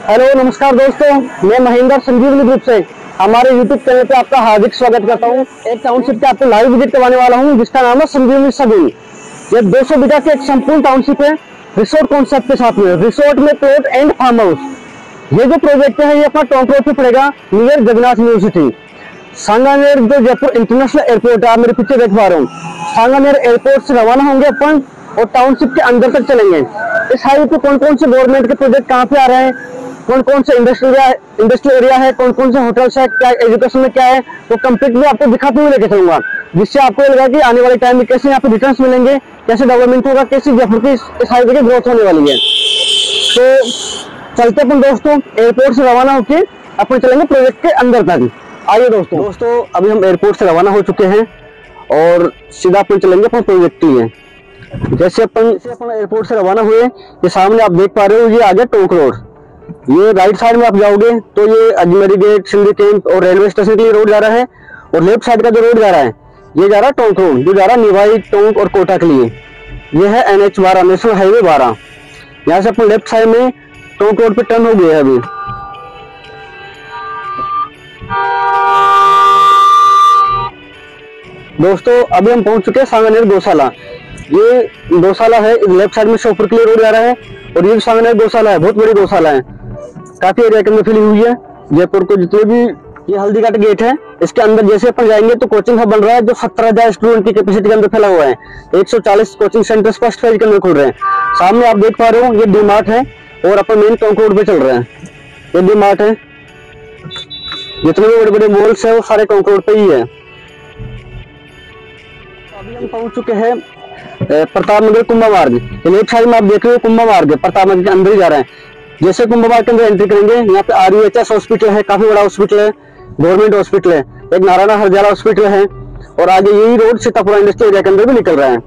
Hello नमस्कार दोस्तों। मैं महेंद्र संजीवनी ग्रुप से हमारे यूट्यूब चैनल पे आपका हार्दिक स्वागत करता हूँ। एक टाउनशिप पे आपको लाइव विज़िट करवाने वाला हूँ, जिसका नाम है संजीवनी सगुन ये 200 बीघा की एक संपूर्ण टाउनशिप है। रिसोर्ट कॉन्सेप्ट के साथ में रिसोर्ट में प्लॉट एंड फार्म हाउस ये जो प्रोजेक्ट है, ये अपना टोंक रोड पे पड़ेगा नियर जगन्नाथ यूनिवर्सिटी सांगानेर जो जयपुर इंटरनेशनल एयरपोर्ट है, आप मेरे पीछे देख पा रहे हो। सांगानेर एयरपोर्ट से रवाना होंगे अपन और टाउनशिप के अंदर तक चलेंगे। इस हाईवे पे कौन कौन से गवर्नमेंट के प्रोजेक्ट कहाँ पे आ रहे हैं? कौन कौन से इंडस्ट्रियल इंडस्ट्रियल एरिया है? कौन कौन से होटल्स है? क्या एजुकेशन में क्या है? वो कंप्लीट में आपको दिखाते हुए लेके चलूँगा। जिससे आपको लगा कि आने वाले टाइम में कैसे यहाँ पे रिटर्न मिलेंगे, कैसे डेवलपमेंट होगा, कैसे जयपुर की इस हाईवे की ग्रोथ होने वाली है। तो चलते अपन दोस्तों एयरपोर्ट से रवाना होके अपन चलेंगे प्रोजेक्ट के अंदर तक। आइए दोस्तों। दोस्तों, अभी हम एयरपोर्ट से रवाना हो चुके हैं और सीधा अपन चलेंगे अपन प्रोजेक्ट के लिए। जैसे अपन जैसे अपन एयरपोर्ट से रवाना हुए, ये सामने आप देख पा रहे हो, ये आ गया टोंक रोड ये राइट साइड में आप जाओगे तो ये अजमेरी गेट सिंधी कैंप और रेलवे स्टेशन के लिए रोड जा रहा है और लेफ़्ट साइड का जो रोड जा रहा है, ये जा रहा है टोंक रोड जो जा रहा है निवाई टोंक और कोटा के लिए। ये है एन एच बारह नेशनल हाईवे बारह। यहाँ से अपन लेफ़्ट साइड में टोंक रोड पे टर्न हो गया है अभी। दोस्तों, अभी हम पहुँच चुके हैं सांगनेर गौशाला। ये गौशाला है लेफ़्ट साइड में शोपुर के लिए रोड जा रहा है और ये सांगनेर गौशाला है, बहुत बड़ी गौशाला है। काफ़ी एरिया के अंदर फैली हुई है, जयपुर को जितने भी ये हल्दी घाट गेट है, इसके अंदर जैसे अपन जाएँगे तो कोचिंग हब बन रहा है, जो सत्तर हज़ार स्टूडेंट की कैपेसिटी के अंदर फैला हुआ है। 140 कोचिंग सेंटर फ़र्स्ट फ़ेज़ के अंदर खुल रहे हैं। सामने आप देख पा रहे हो, ये डी मार्ट है और अपन मेन टोंक रोड पे चल रहे हैं। ये डी मार्ट है। जितने भी बड़े बड़े मॉल्स है, वो सारे टोंक रोड पे ही है। अभी हम पहुँच चुके हैं प्रताप नगर कुंभा मार्ग। लेफ़्ट साइड में आप देख रहे हो कुंभा मार्ग, प्रताप नगर के अंदर ही जा रहे हैं। जैसे कुंभा मार्ग के अंदर एंट्री करेंगे, यहाँ पे आर हॉस्पिटल है, काफ़ी बड़ा हॉस्पिटल है गवर्नमेंट हॉस्पिटल है, एक नारायणा हरजाला हॉस्पिटल है, और आगे यही रोड सीतापुरा इंडस्ट्री एरिया के अंदर भी निकल रहा है।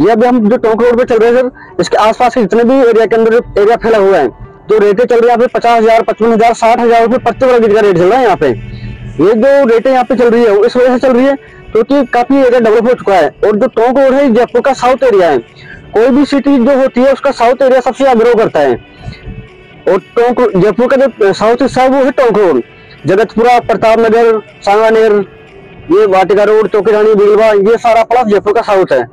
ये अभी हम जो टोंक रोड पे चल रहे हैं सर इसके आसपास के जितने भी एरिया के अंदर एरिया फैला हुआ है जो रेटें चल रही है यहाँ पे पचास हज़ार, पचपन हज़ार, साठ हज़ार रुपए प्रति वर्ग का रेट चल रहा है यहाँ पे। ये जो रेटें यहाँ पे चल रही है इस वजह से चल रही है क्योंकि काफ़ी एरिया डेवलप हो चुका है। और जो टोंक रोड है जयपुर का साउथ एरिया है। कोई भी सिटी जो होती है, उसका साउथ एरिया सबसे ज़्यादा ग्रो करता है। और टोंक, जयपुर का जो साउथ हिस्सा वो है टोंक रोड। जगतपुरा, प्रताप नगर सांगानेर ये वाटिका रोड, चौकीरानी, बिलवा, ये सारा प्लस जयपुर का साउथ है।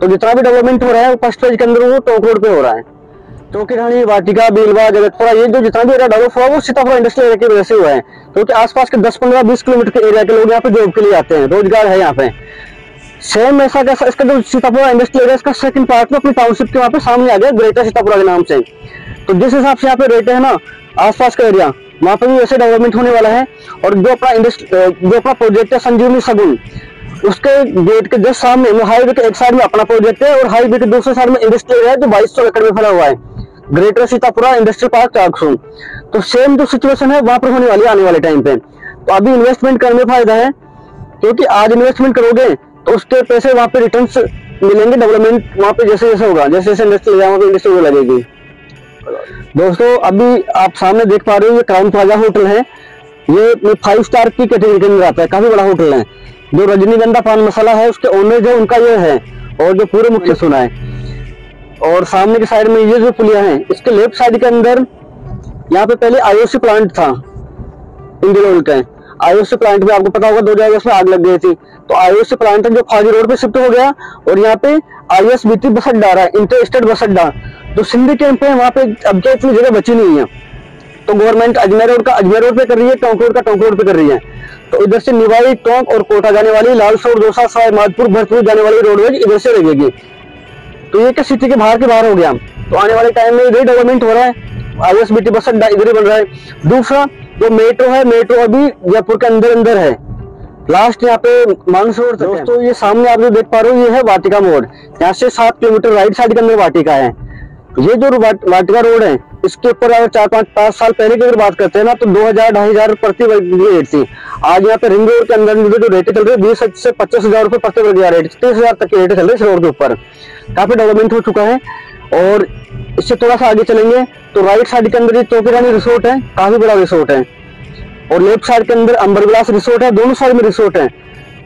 तो जितना भी डेवलपमेंट हो रहा है, फ़र्स्ट फ़ेज़ के अंदर वो टोंक रोड पे हो रहा है। चौकीरानी वाटिका, बिलवा, जगतपुरा, ये जो जितना भी एरिया डेवलप हुआ वो सीतापुरा इंडस्ट्रियल एरिया की वजह से हुआ है। क्योंकि आसपास के 10 15 20 किलोमीटर के एरिया के लोग यहाँ पे जॉब के लिए आते हैं, रोज़गार है यहाँ पे। सेम ऐसा कैसा, इसका जो सीतापुरा इंडस्ट्रियल एरिया इसका सेकंड पार्ट में अपनी टाउनशिप के वहाँ पे सामने आ गया ग्रेटर सीतापुरा के नाम से। तो जिस हिसाब से यहाँ पे रेट है ना, आसपास का एरिया वहाँ पे भी वैसे डेवलपमेंट होने वाला है। और जो अपना जो अपना प्रोजेक्ट है संजीवनी सगुन, उसके गेट के जस्ट सामने हाईवे के एक साइड में अपना प्रोजेक्ट है और हाईवे के दूसरे साइड में इंडस्ट्रियल है जो बाईस सौ एकड़ में फैला हुआ है। Greater Sitapura industrial park Chaksu तो सेम जो सिचुएशन है, वहाँ पर होने वाली आने वाले टाइम पे। तो अभी इन्वेस्टमेंट करने में फ़ायदा है, क्योंकि आज इन्वेस्टमेंट करोगे तो उसके पैसे वहाँ पे रिटर्न मिलेंगे डेवलपमेंट वहाँ पे जैसे जैसे होगा, जैसे जैसे इंडस्ट्री वहाँ पे इंडस्ट्री लगेगी। दोस्तों, अभी आप सामने देख पा रहे हो, ये क्राउन प्लाजा होटल है। ये फाइव स्टार की कैटेगरी के अंदर आता है, काफ़ी बड़ा होटल है। जो रजनीगंधा पान मसाला है, उसके ओनर जो उनका ये है, और जो पूरे मुख्य सुना है। और सामने के साइड में ये जो पुलिया है, इसके लेफ़्ट साइड के अंदर यहाँ पे पहले आईओसी प्लांट था, इंडियन ऑयल का। आईओसी प्लांट में आपको पता होगा, दो हज़ार में आग लग गई थी। तो आईओसी प्लांट जो फाजी रोड पे शिफ्ट हो गया और यहाँ पे आई एस बीटी बस अड्डा रहा है इंटर स्टेट बस अड्डा। जो सिंधी कैंप है, वहाँ पे अब क्या इतनी जगह बची नहीं है। तो गवर्नमेंट अजमेर रोड का, अजमेर रोड पे कर रही है, टोंक रोड का, टोंक रोड पे कर रही है। तो इधर से निवाई टोंक और कोटा जाने वाली लाल सोर दोसा, सवाई, माधपुर, भरतपुर जाने वाली रोडवेज़ इधर से लगेगी। तो ये क्या सिटी के बाहर के बाहर हो गया? तो आने वाले टाइम में इधर डेवलपमेंट हो रहा है। I S B T bus अड्डा इधर ही बन रहा है। दूसरा, जो मेट्रो है मेट्रो अभी जयपुर के अंदर अंदर है। लास्ट यहाँ पे मानसरोवर दोस्तों, ये सामने आप जो देख पा रहे हो, ये है वाटिका मोड़। यहाँ से सात किलोमीटर राइट साइड के अंदर वाटिका है। ये जो वाटिका रोड है इसके ऊपर अगर चार पाँच पाँच साल पहले की अगर बात करते हैं ना तो दो हज़ार, ढाई हज़ार प्रति रेट थी। आज यहाँ पे रिंग रोड के अंदर जो रेट चल रही है, बीस से पच्चीस हज़ार रुपए प्रति वर्ग रेट तीस हज़ार तक की रेट चल रही है इस रोड के ऊपर। काफ़ी डेवलपमेंट हो चुका है और इससे थोड़ा सा आगे चलेंगे तो राइट साइड के अंदर ये चौकीरानी रिसोर्ट है, काफ़ी बड़ा रिसोर्ट है। और लेफ़्ट साइड के अंदर अंबर विलास रिसोर्ट है, दोनों साइड में रिसोर्ट है।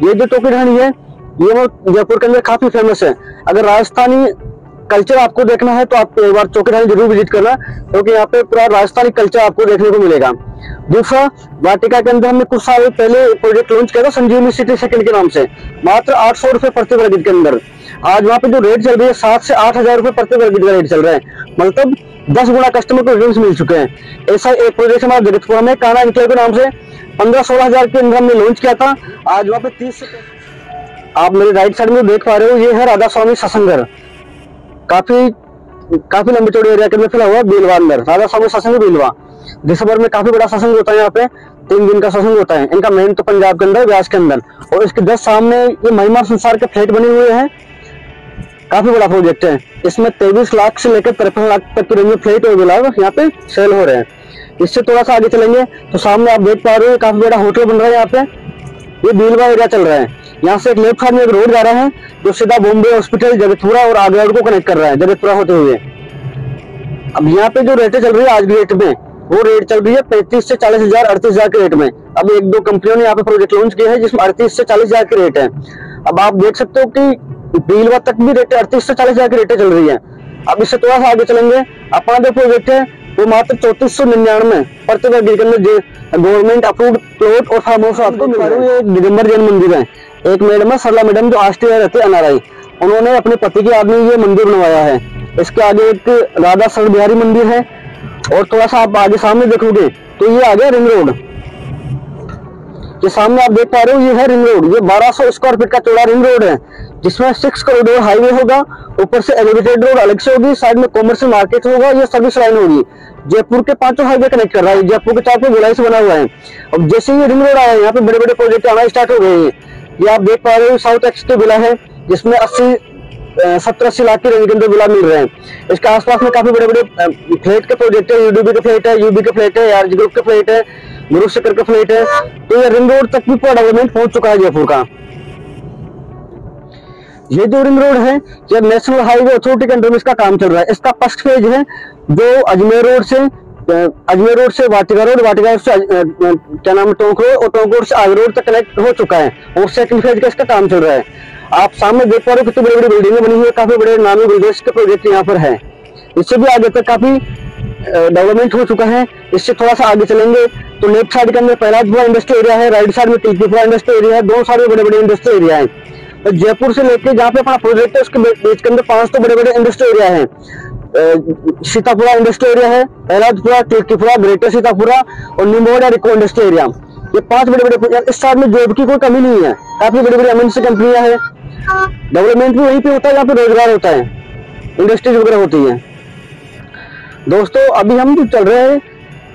ये जो ढाणी है, ये जयपुर के अंदर काफ़ी फ़ेमस है। अगर राजस्थानी कल्चर आपको देखना है तो आप एक बार चौकीधानी ज़रूर विज़िट करना, क्योंकि यहाँ पे पूरा राजस्थानी कल्चर आपको देखने को मिलेगा। दूसरा, वाटिका के अंदर हमने कुछ साल पहले प्रोजेक्ट लॉन्च किया था, संजीवनी सिटी सेकंड के नाम से। मात्र आठ सौ रुपए प्रति वर्ग के अंदर। आज वहाँ पे जो रेट चल रही है, सात से आठ हज़ार रुपए प्रति वर्ग का रेट चल रहा है। मतलब दस गुना कस्टमर को रिटर्न मिल चुके हैं। ऐसा एक प्रोजेक्ट हमारा जगतपुरा में काना इंक्लेव के नाम से पंद्रह सोलह हज़ार के अंदर हमने लॉन्च किया था। आज वहाँ पे तीस आप मेरे राइट साइड में देख पा रहे हो, ये है राधा स्वामी ससंगर। काफ़ी काफ़ी लंबी चौड़ी एरिया के अंदर फिला हुआ बेलवा अंदर। राधा स्वामी ससंग बेलवा। दिसंबर में काफ़ी बड़ा सत्संग होता है यहाँ पे। तीन दिन का सत्संग होता है। इनका मेन तो पंजाब के अंदर व्यास के अंदर। और इसके जस्ट सामने ये महिमा संसार के फ्लैट बने हुए हैं। काफ़ी बड़ा प्रोजेक्ट है। इसमें तेईस लाख से लेकर तिरपन लाख तक की रेंज फ्लैट और गुलाब यहाँ पे सेल हो रहे हैं। इससे थोड़ा सा आगे चलेंगे तो सामने आप देख पा रहे हो काफ़ी बड़ा होटल बन रहा है यहाँ पे। ये बीलवा एरिया चल रहा है। यहाँ से एक लेफ़्ट साइड में एक रोड जा रहा है, जो सीधा बॉम्बे हॉस्पिटल, जगतपुरा और आगरा को कनेक्ट कर रहा है, जगतपुरा होते हुए। अब यहाँ पे जो रेटें चल रही है आज की रेट में, वो रेट चल रही है पैंतीस से चालीस हज़ार, अड़तीस हज़ार के रेट में। अब एक दो कंपनियों ने यहाँ पे प्रोजेक्ट लॉन्च किया है, जिसमें अड़तीस से चालीस हज़ार के रेट है। अब आप देख सकते हो कि बीलवा तक भी रेट अड़तीस से चालीस हज़ार की रेटें चल रही है। अब इससे थोड़ा सा आगे चलेंगे। अपना जो प्रोजेक्ट है, वो मात्र चौतीस सौ निन्यानवे प्रति गवर्नमेंट अप्रूव्ड प्लॉट और फार्म हाउस आपको दिगंबर जैन मंदिर है। एक मैडम है सरला मैडम जो ऑस्ट्रेलिया रहते एनआरआई उन्होंने अपने पति के आदमी ये मंदिर बनवाया है। इसके आगे एक राधा सर बिहारी मंदिर है। और थोड़ा सा आप आगे सामने देखोगे तो ये आ गया रिंग रोड। ये सामने आप देख पा रहे हो, ये है रिंग रोड। ये 1200 स्क्वायर फीट का चौड़ा रिंग रोड है, जिसमें सिक्स करोड़ हाईवे होगा। ऊपर से एलिवेटेड रोड अलग से होगी, साइड में कॉमर्शियल मार्केट होगा, ये सर्विस लाइन होगी। जयपुर के पाँचों हाईवे कनेक्ट कर रहा है। जयपुर के चार पे गोलाई से बना हुआ है। अब जैसे ही रिंग रोड आया है यहाँ पे बड़े बड़े प्रोजेक्ट आना स्टार्ट हो गए हैं। ये आप देख पा रहे हो, साउथ एक्स के विला है, जिसमें अस्सी सत्तर अस्सी लाख के रेंज के अंदर विला मिल रहे हैं। इसके आसपास में काफ़ी बड़े बड़े फ्लैट के प्रोजेक्ट है यूडीबी के फ्लैट है यूबी के फ्लैट है आरजी ग्रुप के फ्लैट है गुरु शेखर का फ्लैट है। तो ये रिंग रोड तक भी पूरा डेवलपमेंट पहुँच चुका है जयपुर का। ये जो रिंग रोड है, ये नेशनल हाईवे अथॉरिटी के अंडर में इसका काम चल रहा है। इसका फ़र्स्ट फ़ेज़ है, जो अजमेर रोड से अजमेर रोड से वाटिका रोड वाटिका रोड से क्या नाम है, टोंक रोड, और टोंक रोड से आगे रोड तक कनेक्ट हो चुका है। और सेकंड फ़ेज़ का इसका काम चल रहा है। आप सामने देख पा रहे हो कितनी बड़ी बड़ी बिल्डिंगें बनी हुई है, काफ़ी बड़े नामी बिल्डर्स के प्रोजेक्ट यहाँ पर है। इससे भी आगे तक काफ़ी डेवलपमेंट हो चुका है। इससे थोड़ा सा आगे चलेंगे तो लेफ़्ट साइड के अंदर पहला इंडस्ट्री एरिया है राइट साइड में तिलकीपुरा इंडस्ट्री एरिया है, दोनों में बड़े बड़े इंडस्ट्री एरिया है जयपुर से लेके जहाँ पे अपना प्रोजेक्ट है, उसके बीच के अंदर पाँच तो बड़े बड़े इंडस्ट्री एरिया है। सीतापुरा इंडस्ट्री एरिया है पहलादपुरा तिलकीपुरा ग्रेटर सीतापुरा और निमोड़ा रिको इंडस्ट्री एरिया। ये पाँच बड़े बड़े इस साइड में जॉब की कोई कमी नहीं है। काफ़ी बड़ी बड़ी एमएनसी कंपनियाँ है। डेवलपमेंट भी वहीं पे होता है, जहाँ पे रोज़गार होता है। इंडस्ट्रीज़ वगैरह होती है। दोस्तों, अभी हम जो चल रहे हैं,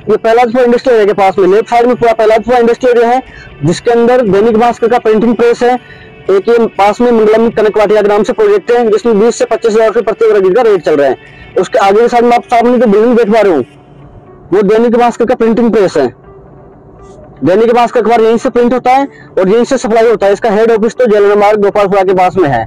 ये पहलादपुरा इंडस्ट्री एरिया के पास में, लेफ़्ट साइड में पूरा पहलादपुरा इंडस्ट्री एरिया है, जिसके अंदर दैनिक भास्कर का प्रिंटिंग प्रेस है। एक पास में मंगलम कनक वाटिया के नाम से प्रोजेक्ट है, जिसमें 20 से पच्चीस हज़ार रुपए प्रति वर्ग का रेट चल रहा है। उसके आगे के साइड में आप सामने जो बिल्डिंग देख पा रहे हो, वो दैनिक भास्कर का प्रिंटिंग प्रेस है। दैनिक भास्कर अखबार यहीं से प्रिंट होता है और यहीं से सप्लाई होता है। इसका हेड ऑफ़िस तो जलना मार्ग, गोपालपुरा के पास में है।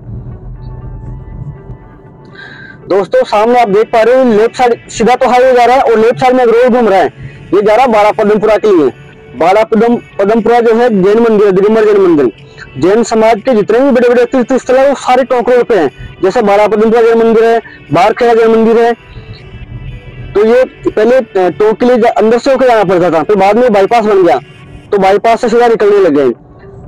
दोस्तों, सामने आप देख पा रहे हो लेफ़्ट साइड सीधा तो हाईवे जा रहा है और लेफ़्ट साइड में एक रोड घूम रहा है। ये जा रहा है बारा पदमपुरा के लिए। बारा पदम, पदमपुरा जो है, जैन मंदिर है दिगंबर जैन मंदिर। जैन समाज के जितने भी बड़े बड़े तीर्थ स्थल है, वो सारे टोंक रोड पे हैं। जैसे बारा पदमपुरा जैन मंदिर है, बारखेड़ा जैन मंदिर है। तो ये पहले टोंक के लिए अंदर से होकर जाना पड़ता था, फिर बाद में बाईपास बन गया। तो बाईपास से सीधा निकलने लग गए।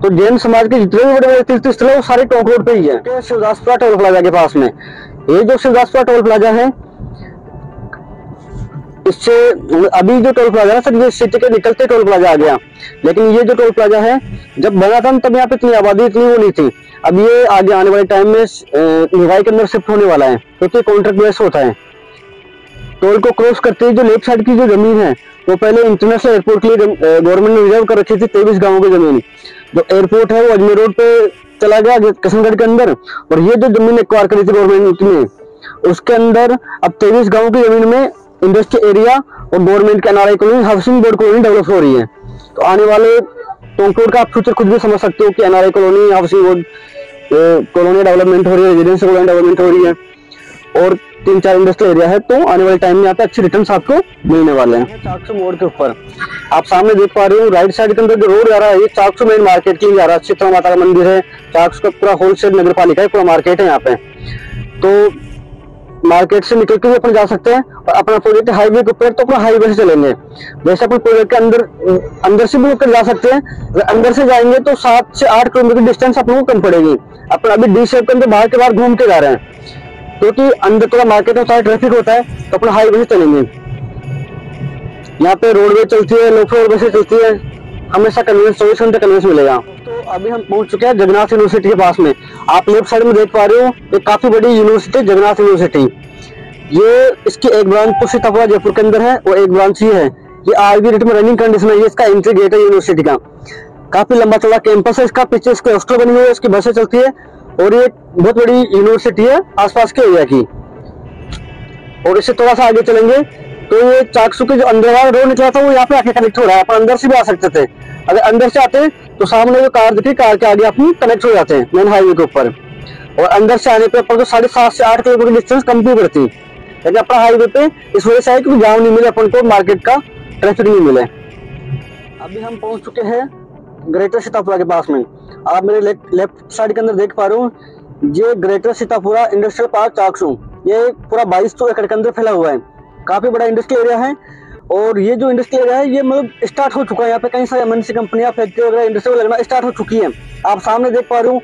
तो जैन समाज के जितने भी बड़े बड़े तीर्थ स्थल है, वो सारे टोंक रोड पे ही है। शिवदासपुरा टोल प्लाजा के पास में। ये जो शिवदासपुरा टोल प्लाजा है इससे अभी जो टोल प्लाजा है सर, ये सिटी के निकलते टोल प्लाजा आ गया। लेकिन ये जो टोल प्लाजा है, जब बना था तब यहाँ पे इतनी आबादी, इतनी वो नहीं थी। अब ये आगे आने वाले टाइम में निवाई के अंदर शिफ्ट होने वाला है, क्योंकि तो कॉन्ट्रैक्ट बेस होता है। टोल को क्रॉस करते ही जो लेफ़्ट साइड की जो ज़मीन है, वो पहले इंटरनेशनल एयरपोर्ट के लिए गवर्नमेंट ने रिज़र्व कर रखी थी, तेईस गाँव की ज़मीन। जो एयरपोर्ट है, वो अजमेर रोड पे चला गया किशनगढ़ के अंदर। और ये जो ज़मीन एक्वायर करी थी गवर्नमेंट ने, उसके अंदर अब तेईस गाँव की ज़मीन में इंडस्ट्री एरिया और गवर्नमेंट के NRI colony housing board colony develop हो रही है। तो आने वाले टोंकरोड का आप फ्यूचर खुद भी समझ सकते हो कि NRI colony housing board colony development हो रही है रेजिडेंशियल कॉलोनी डेवलपमेंट हो रही है और तीन चार इंडस्ट्रियल एरिया है तो आने वाले टाइम में यहाँ पे अच्छे रिटर्न आपको मिलने वाले हैं। चाकसू मोड़ के ऊपर। आप सामने देख पा रहे हो राइट साइड के अंदर जो रोड जा रहा है ये चाकसू मेन मार्केट के जा रहा है। शीतला माता का मंदिर है चाकसू का पूरा होलसेल नगर पालिका है पूरा मार्केट है यहाँ पे। तो मार्केट से निकल के भी अपन जा सकते हैं और अपना प्रोजेक्ट हाईवे के ऊपर तो अपना हाईवे से चलेंगे। जैसे अपन प्रोजेक्ट के अंदर अंदर से भी होकर जा सकते हैं। अगर अंदर से जाएँगे तो सात से आठ किलोमीटर की डिस्टेंस अपन को कम पड़ेगी। अपन अभी डी शेप के अंदर बाहर के बाहर घूम के जा रहे हैं। क्योंकि तो अंदर थोड़ा मार्केट होता है ट्रैफ़िक होता है तो अपना हाईवे से चलेंगे। यहाँ पे रोडवे चलती है लोकल रोडवे चलती है। हमेशा कन्वेंस चौबीस घंटे कन्वेंस मिलेगा। तो अभी हम पहुँच चुके हैं जगन्नाथ यूनिवर्सिटी के पास में। आप लेफ़्ट साइड में देख पा रहे हो एक काफ़ी बड़ी यूनिवर्सिटी जगन्नाथ यूनिवर्सिटी ये इसकी एक ब्रांच तो सीतापुरा जयपुर के अंदर है और एक ब्रांच ये है। ये आरबी रेट में रनिंग कंडीशन है, ये इसका एंट्री गेट है यूनिवर्सिटी का। काफ़ी लंबा चौड़ा कैंपस है इसका, पीछे इसके हॉस्टल बनी हुई है इसकी बसें चलती है, और ये बहुत बड़ी यूनिवर्सिटी है, आसपास के एरिया की। और इससे थोड़ा सा आगे चलेंगे। तो ये चाकसू के जो अंदर वाला रोड निकला था, वो यहाँ पे आके कनेक्ट हो रहा है। आप अंदर से भी आ सकते थे। अगर अंदर से आते तो सामने जो कार दिखी, कार के आगे अपनी कनेक्ट हो जाते हैं मेन हाईवे के ऊपर। और अंदर से आने पे अपन को साढ़े सात से आठ किलोमीटर डिस्टेंस कम भी पड़ती। लेकिन अपना हाईवे पे इस वजह से है क्योंकि जाम नहीं मिले, अपन को मार्केट का ट्रैफ़िक नहीं मिले। अभी हम पहुँच चुके हैं ग्रेटर सीतापुरा के पास में। आप मेरे लेफ़्ट साइड के अंदर देख पा रहे हो, ये greater Sitapura industrial park Chaksu. ये पूरा बाईस सौ एकड़ के अंदर फैला हुआ है। काफ़ी बड़ा इंडस्ट्रियल एरिया है। और ये जो इंडस्ट्रियल एरिया है, ये मतलब स्टार्ट हो चुका है। यहाँ पे कई सारी एमएनसी कंपनियाँ फैक्ट्री वगैरह इंडस्ट्री लगना स्टार्ट हो चुकी है। आप सामने देख पा रहे हो,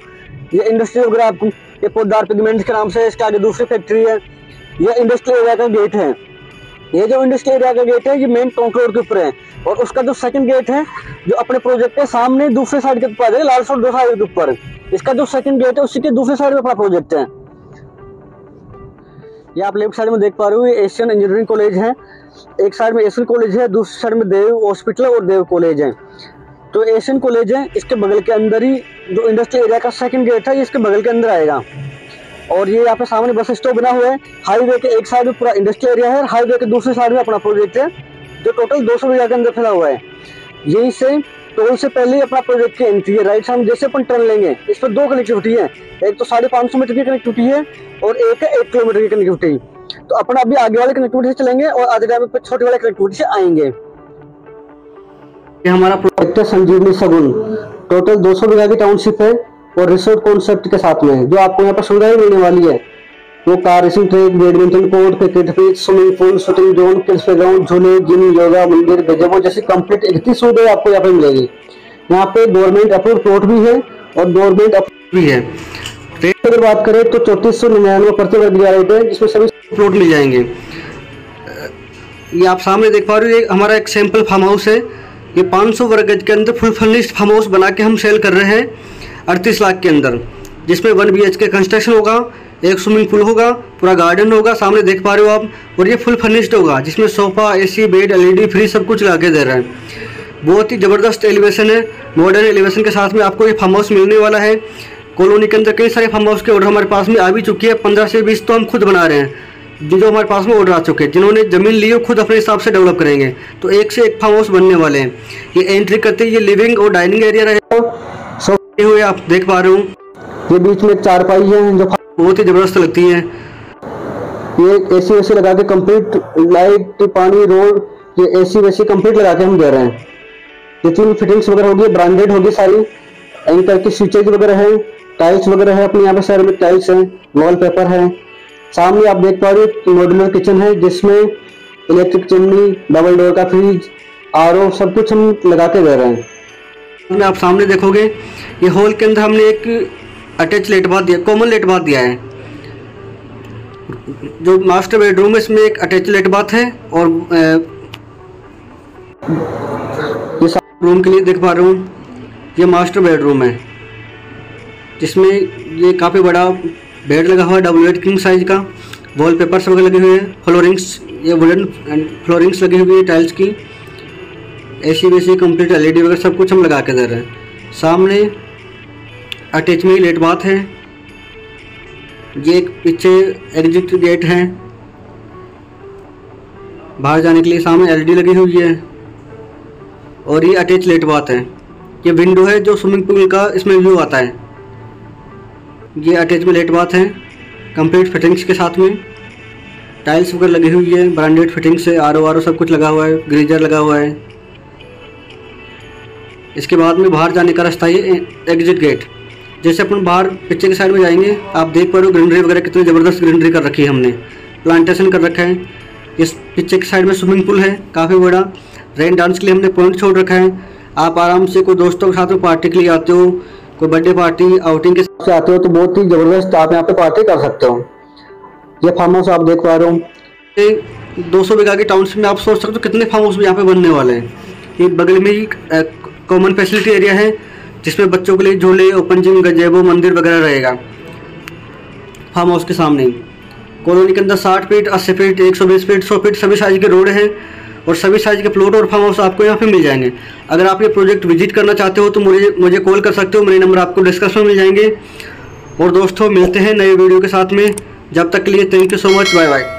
ये इंडस्ट्री वगैरह आपको, ये पोदार पिगमेंट के नाम से इसके आगे दूसरी फैक्ट्री है। यह इंडस्ट्रियल एरिया का गेट है। ये जो इंडस्ट्रियल एरिया का गेट है, ये मेन टोंक रोड के ऊपर है। और उसका जो सेकंड गेट है, जो अपने प्रोजेक्ट के सामने दूसरे साइड के ऊपर लाल सोड दो साइड के ऊपर। इसका जो सेकंड गेट है, उसी के दूसरे साइड में अपना प्रोजेक्ट है। ये आप लेफ़्ट साइड में देख पा रहे हो, ये एशियन इंजीनियरिंग कॉलेज है। एक साइड में एशियन कॉलेज है, दूसरी साइड में देव हॉस्पिटल और देव कॉलेज है। तो एशियन कॉलेज है, इसके बगल के अंदर ही जो इंडस्ट्रियल एरिया का सेकंड गेट है, ये इसके बगल के अंदर आएगा। और ये यहाँ पे सामने बस स्टॉप बना हुआ है। हाईवे के एक साइड में पूरा इंडस्ट्रियल एरिया है हाईवे के दूसरे साइड में अपना प्रोजेक्ट है, जो टोटल 200 बीघा के अंदर फैला हुआ है। यहीं से टोल से पहले ही अपना प्रोजेक्ट की एंट्री है राइट साइड जैसे अपन टर्न लेंगे, इस पर दो कनेक्टिविटी है। एक तो साढ़े पाँच सौ मीटर की कनेक्टिविटी है और एक है एक किलोमीटर की कनेक्टिविटी तो अपन अभी आगे वाले कनेक्टिविटी से चलेंगे और आधे टाइम पे छोटे वाले कनेक्टिविटी से आएँगे। ये हमारा प्रोजेक्ट है संजीवनी सगुन। टोटल 200 बीघा की टाउनशिप है और रिसोर्ट कॉन्सेप्ट के साथ में जो आपको यहाँ पर सुविधाएँ मिलने वाली है। वो car racing track badminton court cricket pitch swimming pool shooting zone kids playground झूले जिम योगा मंदिर, गजबो जैसी कंप्लीट इतनी सुविधाएँ आपको यहाँ पे मिलेगी यहाँ पे गवर्नमेंट अप्रूव प्लॉट भी है और गवर्नमेंट अप्रूव भी है। रेट अगर बात करें तो चौतीस सौ निन्यानवे प्रति वर्ग रेट है, जिसमें सभी प्लॉट मिल जाएँगे। ये आप सामने देख पा रहे हो, ये हमारा एक सैंपल फार्म हाउस है। ये 500 वर्ग गज के अंदर फुल फर्निश्ड फार्म हाउस बना के हम सेल कर रहे हैं अड़तीस लाख के अंदर, जिसमें वन बी के कंस्ट्रक्शन होगा। एक स्विमिंग पूल होगा, पूरा गार्डन होगा, सामने देख पा रहे हो आप, और ये फुल फर्निश्ड होगा, जिसमें sofa AC bed LED fridge सब कुछ लगा के दे रहे हैं। बहुत ही ज़बरदस्त एलिवेशन है। मॉडर्न एलिवेशन के साथ में आपको ये फार्म हाउस मिलने वाला है। कॉलोनी के अंदर कई सारे फार्म हाउस के ऑर्डर हमारे पास में आ भी चुकी है। पंद्रह से बीस तो हम खुद बना रहे हैं। जो हमारे पास में ऑर्डर आ चुके हैं, जिन्होंने ज़मीन ली है खुद अपने हिसाब से डेवलप करेंगे। तो एक से एक फार्म हाउस बनने वाले हैं। ये एंट्री करते ये लिविंग और डाइनिंग एरिया सब हुए आप देख पा रहे हो। ये बीच में चार पाई है, जो बहुत ही ज़बरदस्त लगती है। ये एसी वैसी लगा के कंप्लीट लाइट पानी रोड ये एसी वैसी कंप्लीट लगा के हम दे रहे हैं। जितनी फिटिंग्स वगैरह होगी ब्रांडेड होगी सारी। एंकर की स्विचेज वगैरह है टाइल्स वगैरह है अपने यहाँ पे शहर में टाइल्स है वॉल पेपर है। सामने आप देख पा रहे हो मॉड्यूलर किचन है, जिसमें इलेक्ट्रिक चिमनी डबल डोर का फ्रिज आर सब कुछ हम लगा के दे रहे हैं। आप सामने देखोगे, ये हॉल के अंदर हमने एक अटैच लेट बात दिया, कॉमन लेट बाथ दिया है। जो मास्टर बेडरूम है, इसमें एक अटैच लेट बाथ है और ये रूम के लिए देख पा रहा हूँ, ये मास्टर बेडरूम है। जिसमें ये काफ़ी बड़ा बेड लगा हुआ है डबल बेड किंग साइज़ का। वॉल पेपर्स वगैरह लगे हुए हैं फ्लोरिंग्स ये वुडन एंड फ्लोरिंग्स लगी हुई है टाइल्स की। ए सी एसी वेसी कंप्लीट एलईडी वगैरह सब कुछ हम लगा के दे रहे हैं। सामने अटैच में ही लेट बात है। ये एक पीछे एग्जिट गेट है। बाहर जाने के लिए सामने एलईडी लगी हुई है। और ये अटैच लेट बात है। ये विंडो है जो स्विमिंग पूल का इसमें व्यू आता है। ये अटैच में लेट बात है। कंप्लीट फिटिंग्स के साथ में। टाइल्स वगैरह लगी हुई है। ब्रांडेड फिटिंग्स है। आर ओ आर ओ सब कुछ लगा हुआ है। ग्रीजर लगा हुआ है। इसके बाद में बाहर जाने का रास्ता ये एग्जिट गेट जैसे अपन बाहर पीछे के साइड में जाएँगे, आप देख पा रहे हो ग्रीनरी वगैरह कितनी ज़बरदस्त ग्रीनरी कर रखी है हमने। प्लांटेशन कर रखा है। इस पीछे के साइड में स्विमिंग पूल है, काफ़ी बड़ा। रेन डांस के लिए हमने पॉइंट छोड़ रखा है। आप आराम से कोई दोस्तों के साथ में पार्टी के लिए आते हो, कोई बर्थडे पार्टी आउटिंग के हिसाब से आते हो तो बहुत ही ज़बरदस्त आप यहाँ पे पार्टी कर सकते हो। ये फार्म हाउस आप देख पा रहे हो। दो सौ बीघा की टाउनशिप में आप सोच सकते हो कितने फार्म हाउस यहाँ पे बनने वाले हैं। ये बगल में ही कॉमन फैसिलिटी एरिया है। जिसमें बच्चों के लिए झूले, ओपन जिम, गजेबो, मंदिर वगैरह रहेगा। फार्म हाउस के सामने। कॉलोनी के अंदर साठ फीट अस्सी फीट एक सौ बीस फीट सौ फीट सभी साइज़ के रोड हैं और सभी साइज़ के प्लॉट और फार्म हाउस आपको यहाँ पे मिल जाएँगे। अगर आप ये प्रोजेक्ट विज़िट करना चाहते हो तो मुझे मुझे कॉल कर सकते हो, मेरे नंबर आपको डिस्कशन में मिल जाएँगे। और दोस्तों, मिलते हैं नए वीडियो के साथ में। जब तक के लिए thank you so much bye bye